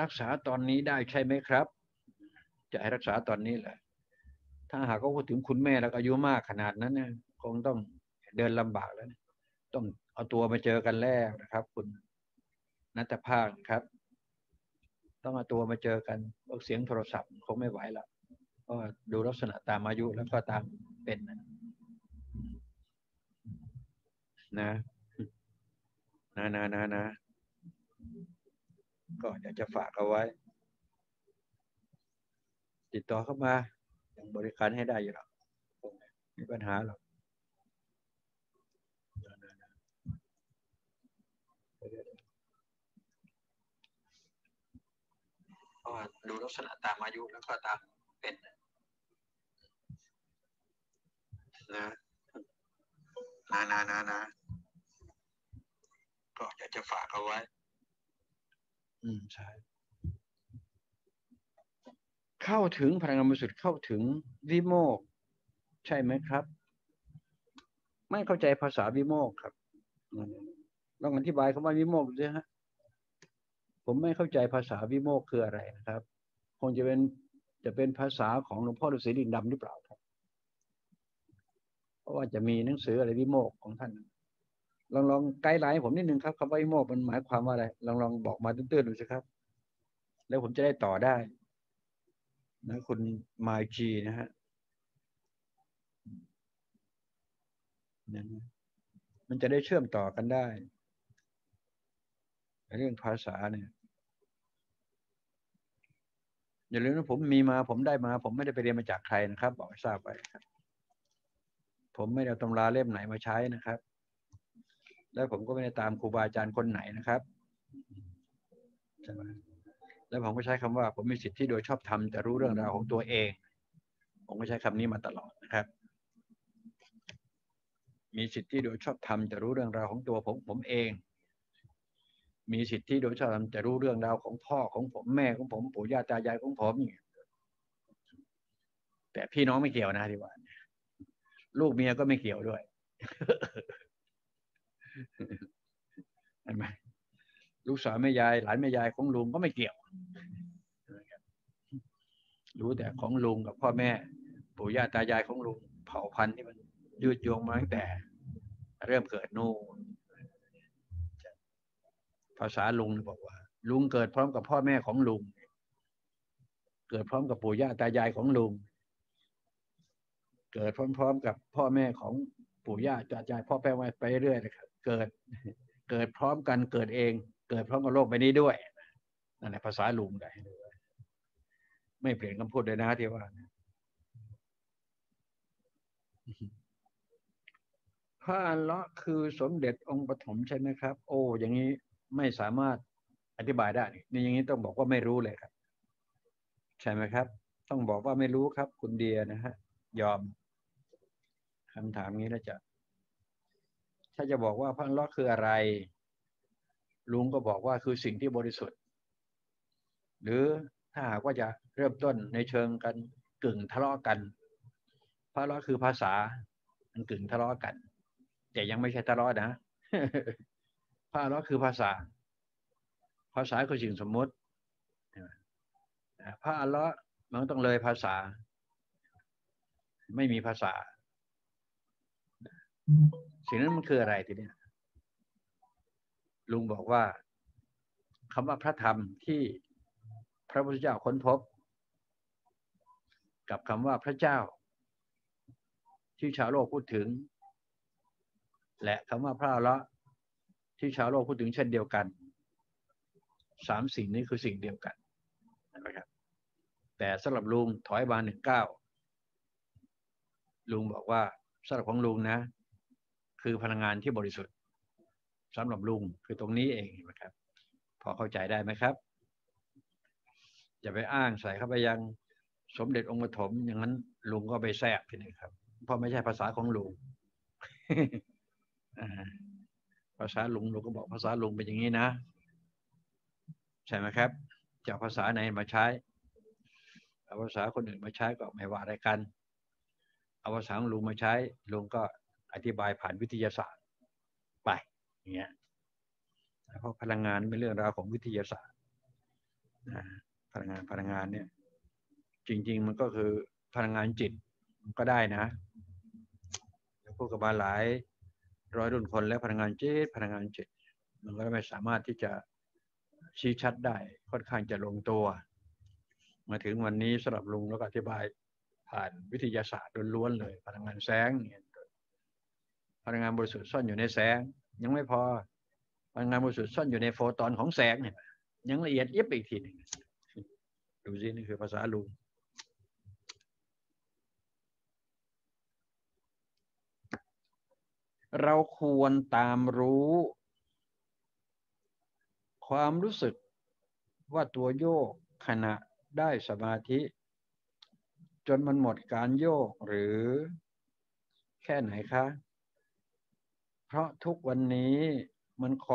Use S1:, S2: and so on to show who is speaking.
S1: รักษาตอนนี้ได้ใช่ไหมครับ จะให้รักษาตอนนี้แหละ ถ้าหากเขาพูดถึงคุณแม่แล้วอายุมากขนาดนั้นเนี่ยคงต้องเดินลำบากแล้วต้องเอาตัวมาเจอกันแล้วนะครับ คุณนัตภาคครับ ต้องเอาตัวมาเจอกันเสียงโทรศัพท์คงไม่ไหวล้วก็ดูลักษณะตามอายุแล้วก็ตามเป็นนะนะนะนะนะนะ ก็อยากจะฝากเอาไว้ ติดต่อเข้ามาอย่างบริการให้ได้อยู่หรอกไม่มีปัญหาหรอกเพราะว่าดูลักษณะตามอายุแล้วก็ตามเป็นนะนะนะนะนะก็อยากจะฝากเอาไว้ อืมใช่ เข้าถึงพลังงานบริสุทธิ์เข้าถึงวิโมก ใช่ไหมครับ ไม่เข้าใจภาษาวิโมกครับอืมลองอธิบายคำว่าวิโมกด้วยฮะผมไม่เข้าใจภาษาวิโมกคืออะไรนะครับ คงจะเป็นจะเป็นภาษาของหลวงพ่อฤาษีดินดำหรือเปล่าครับ เพราะว่าจะมีหนังสืออะไรวิโมกของท่าน ลองลองไกด์ไลน์ผมนิดนึงครับคำว่าวิโมกมันหมายความว่าอะไร ลองลองบอกมาตื้นๆดูสิครับ แล้วผมจะได้ต่อได้ นะคุณมายจีนะฮะนั่นมันจะได้เชื่อมต่อกันได้ เรื่องภาษาเนี่ย อย่าลืมนะผมมีมาผมได้มา ผมไม่ได้ไปเรียนมาจากใครนะครับ บอกให้ทราบไปครับ ผมไม่ได้ตำราเล่มไหนมาใช้นะครับ แล้วผมก็ไม่ได้ตามครูบาอาจารย์คนไหนนะครับใช่ไหมแล้วผมก็ใช้คำว่า ผมมีสิทธิโดยชอบทำจะรู้เรื่องราวของตัวเอง ผมก็ใช้คำนี้มาตลอดนะครับ มีสิทธิโดยชอบทำจะรู้เรื่องราวของตัวผมผมเอง มีสิทธิโดยชอบทำจะรู้เรื่องราวของพ่อของผมแม่ของผมปู่ย่าตายายของผมอย่างนี้แต่พี่น้องไม่เกี่ยวนะที่ว่า ลูกเมียก็ไม่เกี่ยวด้วย เห็นไหมลูกสาวแม่ยาย หลานแม่ยายของลุงก็ไม่เกี่ยว รู้แต่ของลุงกับพ่อแม่ปู่ย่าตายายของลุงเผ่าพันธุ์ที่มันยืดโยงมาตั้งแต่ เริ่มเกิดนู่นภาษาลุงบอกว่า ลุงเกิดพร้อมกับพ่อแม่ของลุง เกิดพร้อมกับปู่ย่าตายายของลุง เกิดพร้อมๆกับพ่อแม่ของปู่ย่าตายายพ่อแม่ไปเรื่อยเลยครับ เกิดเกิดพร้อมกันเกิดเอง เกิดพร้อมกับโลกใบนี้ด้วยนั่นแหละภาษาลุงได้ไม่เปลี่ยนคำพูดเลยนะที่ว่าพระอัลเลาะห์คือสมเด็จองค์ปฐมใช่ไหมครับ โอ้ อย่างนี้ไม่สามารถอธิบายได้นี่อย่างนี้ต้องบอกว่าไม่รู้เลยครับ ใช่ไหมครับ ต้องบอกว่าไม่รู้ครับ คุณเดียนะฮะยอมคำถามนี้แล้วจะ ถ้าจะบอกว่าพระอัลลาะห์คืออะไร ลุงก็บอกว่าคือสิ่งที่บริสุทธิ์ หรือถ้าหากว่าจะเริ่มต้นในเชิงกันกึ่งทะเลาะกัน พระอัลลาะห์คือภาษามันกึ่งทะเลาะกัน แต่ยังไม่ใช่ทะเลาะนะพระอัลลาะห์คือภาษา ภาษาคือสิ่งสมมุติพระอัลลาะห์มันต้องเลยภาษา ไม่มีภาษา สิ่งนั้นมันคืออะไรทีนี้ลุงบอกว่าคำว่าพระธรรมที่พระพุทธเจ้าค้นพบ กับคำว่าพระเจ้า ที่ชาวโลกพูดถึง และคำว่าพระละที่ชาวโลกพูดถึงเช่นเดียวกันสามสิ่งนี้คือสิ่งเดียวกันนะครับแต่สำหรับลุงถอยมาหนึ่งเก้าลุงบอกว่าสำหรับของลุงนะ คือพลังงานที่บริสุทธิ์สำหรับลุงคือตรงนี้เองนะครับ พอเข้าใจได้ไหมครับอย่าไปอ้างใส่เข้าไปยังสมเด็จองค์ปฐมอย่างนั้นลุงก็ไปแทรกทีนี้ครับ เพราะไม่ใช่ภาษาของลุงภาษาลุงลุงก็บอกภาษาลุงเป็นอย่างนี้นะ ใช่ไหมครับจะภาษาไหนมาใช้เอาภาษาคนอื่นมาใช้ก็ไม่ว่าอะไรกัน เอาภาษาของลุงมาใช้ลุงก็ อธิบายผ่านวิทยาศาสตร์ไปอย่างเงี้ยเพราะพลังงานเป็นเรื่องราวของวิทยาศาสตร์นะพลังงานพลังงานเนี่ย จริง ๆ มันก็คือพลังงานจิตก็ได้นะพูดกับมาหลายร้อยรุ่นคนแล้วพลังงานจิตพลังงานจิต มันก็ไม่สามารถที่จะชี้ชัดได้ค่อนข้างจะลงตัว มาถึงวันนี้สำหรับลุงแล้วก็อธิบายผ่านวิทยาศาสตร์ล้วนๆเลย พลังงานแสงเนี่ย พลังงานบริสุทธิ์ซ่อนอยู่ในแสง ยังไม่พอพลังงานบริสุทธิ์ซ่อนอยู่ในโฟตอนของแสงเนี่ยยังละเอียดยิบอีกทีหนึ่งดูสินี่คือภาษาลุงเราควรตามรู้ ความรู้สึกว่าตัวโยกขณะได้สมาธิ จนมันหมดการโยกหรือแค่ไหนคะ เพราะทุกวันนี้มันคอย